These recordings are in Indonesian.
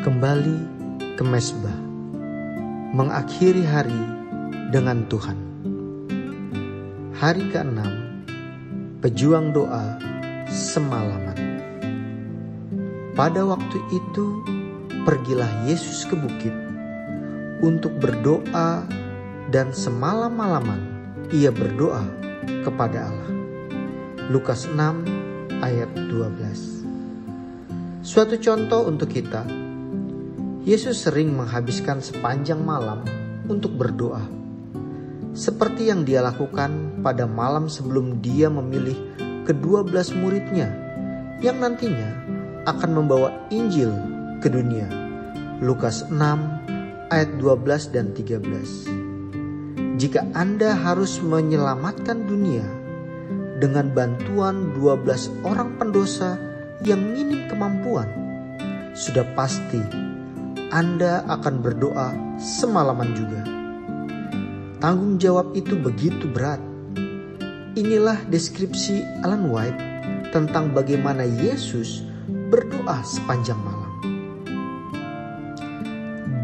kembali ke mesbah, mengakhiri hari dengan Tuhan. Hari ke-6, pejuang doa semalaman. Pada waktu itu, pergilah Yesus ke bukit untuk berdoa dan semalam-malaman ia berdoa kepada Allah. Lukas 6 ayat 12 Suatu contoh untuk kita, Yesus sering menghabiskan sepanjang malam untuk berdoa. Seperti yang dia lakukan pada malam sebelum dia memilih kedua belas muridnya yang nantinya akan membawa Injil ke dunia. Lukas 6 ayat 12 dan 13. Jika Anda harus menyelamatkan dunia dengan bantuan 12 orang pendosa yang minim kemampuan, sudah pasti anda akan berdoa semalaman juga. Tanggung jawab itu begitu berat. Inilah deskripsi Alan White tentang bagaimana Yesus berdoa sepanjang malam.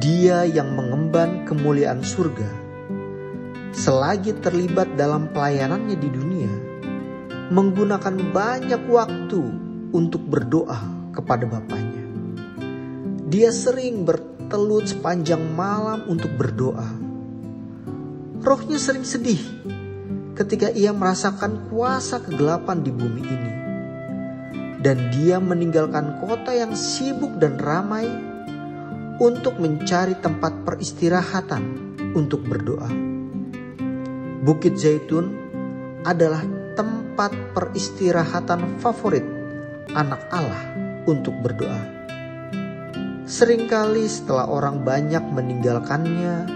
Dia yang mengemban kemuliaan surga, selagi terlibat dalam pelayanannya di dunia, menggunakan banyak waktu untuk berdoa kepada Bapaknya. Dia sering bertelut sepanjang malam untuk berdoa. Rohnya sering sedih ketika ia merasakan kuasa kegelapan di bumi ini. Dan dia meninggalkan kota yang sibuk dan ramai untuk mencari tempat peristirahatan untuk berdoa. Bukit Zaitun adalah tempat peristirahatan favorit anak Allah untuk berdoa. Seringkali setelah orang banyak meninggalkannya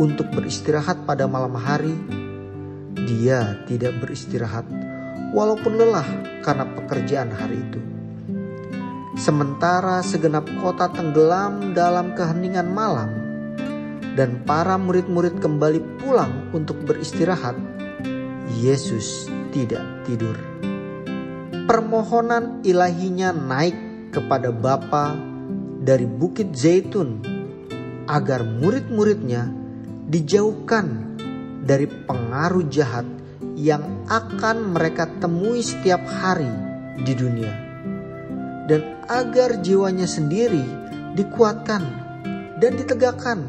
untuk beristirahat pada malam hari, dia tidak beristirahat walaupun lelah karena pekerjaan hari itu. Sementara segenap kota tenggelam dalam keheningan malam dan para murid-murid kembali pulang untuk beristirahat, Yesus tidak tidur. Permohonan ilahinya naik kepada Bapa dari Bukit Zaitun agar murid-muridnya dijauhkan dari pengaruh jahat yang akan mereka temui setiap hari di dunia dan agar jiwanya sendiri dikuatkan dan ditegakkan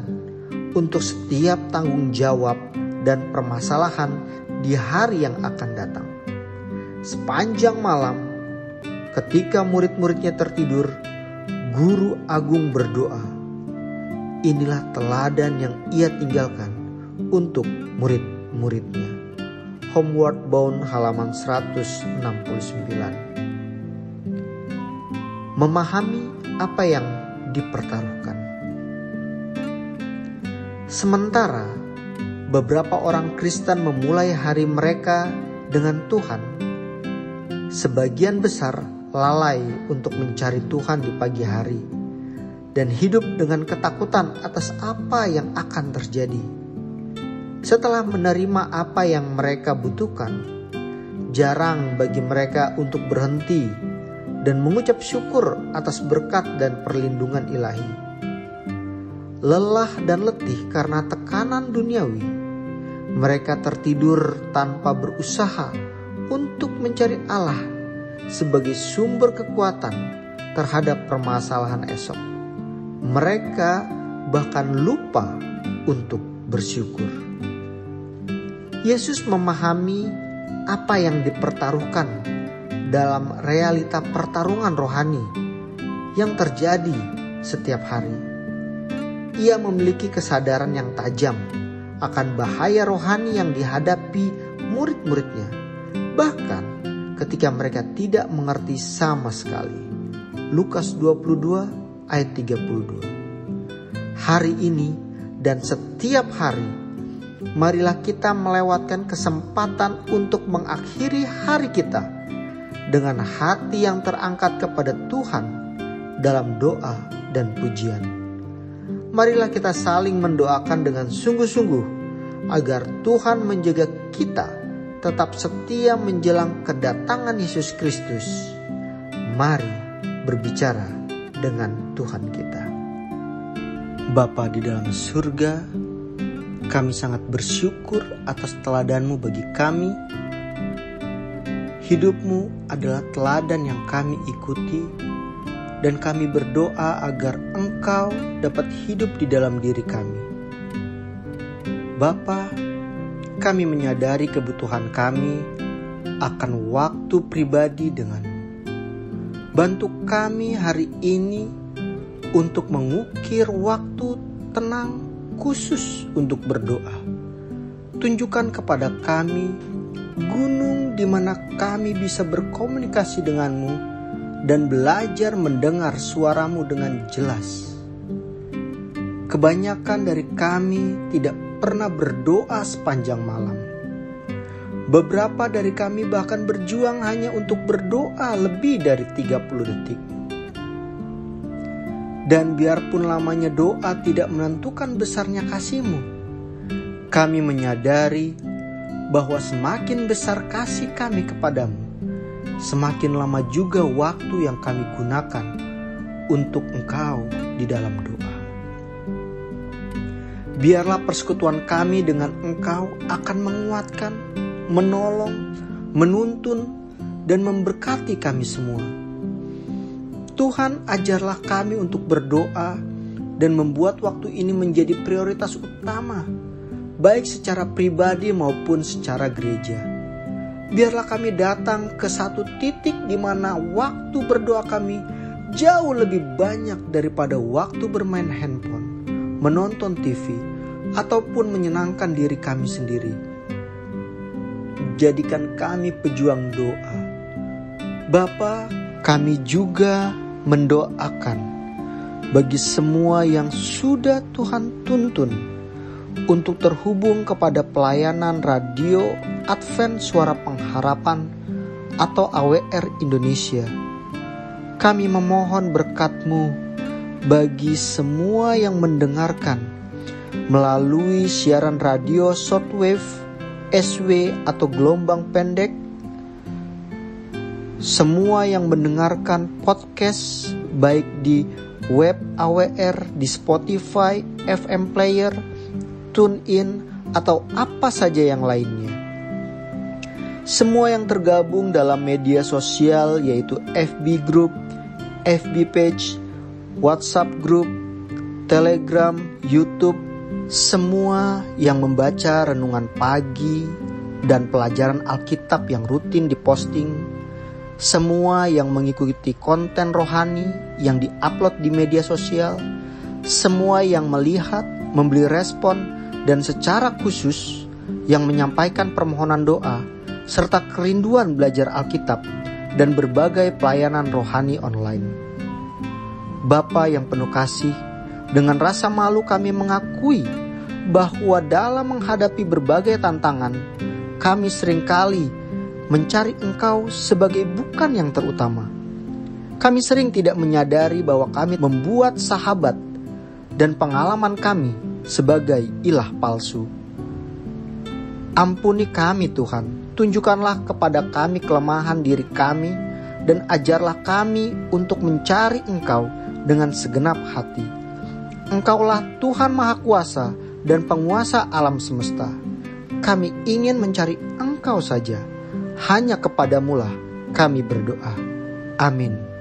untuk setiap tanggung jawab dan permasalahan di hari yang akan datang. Sepanjang malam, ketika murid-muridnya tertidur, guru agung berdoa. Inilah teladan yang ia tinggalkan untuk murid-muridnya. Homeward Bound halaman 169. Memahami apa yang dipertaruhkan. Sementara beberapa orang Kristen memulai hari mereka dengan Tuhan, sebagian besar lalai untuk mencari Tuhan di pagi hari dan hidup dengan ketakutan atas apa yang akan terjadi. Setelah menerima apa yang mereka butuhkan, jarang bagi mereka untuk berhenti dan mengucap syukur atas berkat dan perlindungan ilahi. Lelah dan letih karena tekanan duniawi, mereka tertidur tanpa berusaha untuk mencari Allah sebagai sumber kekuatan terhadap permasalahan esok. Mereka bahkan lupa untuk bersyukur. Yesus memahami apa yang dipertaruhkan dalam realita pertarungan rohani yang terjadi setiap hari. Ia memiliki kesadaran yang tajam akan bahaya rohani yang dihadapi murid-muridnya. Bahkan ketika mereka tidak mengerti sama sekali. Lukas 22 ayat 32. Hari ini dan setiap hari, marilah kita melewatkan kesempatan untuk mengakhiri hari kita dengan hati yang terangkat kepada Tuhan dalam doa dan pujian. Marilah kita saling mendoakan dengan sungguh-sungguh agar Tuhan menjaga kita tetap setia menjelang kedatangan Yesus Kristus. Mari berbicara dengan Tuhan kita. Bapa di dalam surga, kami sangat bersyukur atas teladanmu bagi kami. Hidupmu adalah teladan yang kami ikuti dan kami berdoa agar engkau dapat hidup di dalam diri kami. Bapa, kami menyadari kebutuhan kami akan waktu pribadi denganmu. Bantu kami hari ini untuk mengukir waktu tenang khusus untuk berdoa. Tunjukkan kepada kami gunung di mana kami bisa berkomunikasi denganmu dan belajar mendengar suaramu dengan jelas. Kebanyakan dari kami tidak pernah berdoa sepanjang malam. Beberapa dari kami bahkan berjuang hanya untuk berdoa lebih dari 30 detik. Dan biarpun lamanya doa tidak menentukan besarnya kasihmu, kami menyadari bahwa semakin besar kasih kami kepadamu, semakin lama juga waktu yang kami gunakan untuk engkau di dalam doa. Biarlah persekutuan kami dengan engkau akan menguatkan menolong, menuntun, dan memberkati kami semua. Tuhan ajarlah kami untuk berdoa dan membuat waktu ini menjadi prioritas utama, baik secara pribadi maupun secara gereja. Biarlah kami datang ke satu titik di mana waktu berdoa kami jauh lebih banyak daripada waktu bermain handphone, menonton TV, ataupun menyenangkan diri kami sendiri jadikan kami pejuang doa. Bapa, kami juga mendoakan bagi semua yang sudah Tuhan tuntun untuk terhubung kepada pelayanan radio Advent Suara Pengharapan atau AWR Indonesia. Kami memohon berkat-Mu bagi semua yang mendengarkan melalui siaran radio shortwave SW atau gelombang pendek, semua yang mendengarkan podcast baik di web AWR, di Spotify, FM Player, TuneIn, atau apa saja yang lainnya. Semua yang tergabung dalam media sosial yaitu FB Group, FB Page, WhatsApp Group, Telegram, YouTube, semua yang membaca renungan pagi dan pelajaran Alkitab yang rutin diposting, semua yang mengikuti konten rohani yang diupload di media sosial, semua yang melihat, memberi respon, dan secara khusus yang menyampaikan permohonan doa, serta kerinduan belajar Alkitab dan berbagai pelayanan rohani online. Bapa yang penuh kasih, dengan rasa malu kami mengakui bahwa dalam menghadapi berbagai tantangan, kami sering kali mencari Engkau sebagai bukan yang terutama. Kami sering tidak menyadari bahwa kami membuat sahabat dan pengalaman kami sebagai ilah palsu. Ampuni kami Tuhan, tunjukkanlah kepada kami kelemahan diri kami dan ajarlah kami untuk mencari Engkau dengan segenap hati Engkaulah Tuhan Maha Kuasa dan penguasa alam semesta. Kami ingin mencari Engkau saja. Hanya kepadamulah kami berdoa. Amin.